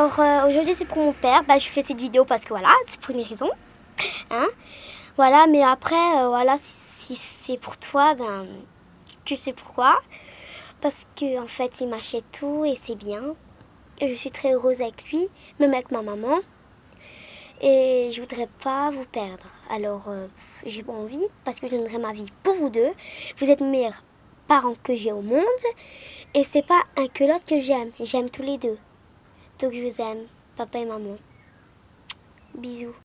Alors euh, aujourd'hui c'est pour mon père, bah, je fais cette vidéo parce que voilà, c'est pour une raison. Hein voilà, mais après, euh, voilà, si, c'est pour toi, ben tu sais pourquoi. Parce que en fait il m'achète tout et c'est bien. Et je suis très heureuse avec lui, même avec ma maman. Et je voudrais pas vous perdre. Alors euh, j'ai pas envie parce que je donnerai ma vie pour vous deux. Vous êtes meilleurs parents que j'ai au monde. Et c'est pas un que l'autre que j'aime. J'aime tous les deux. Donc je vous aime, papa et maman. Bisous.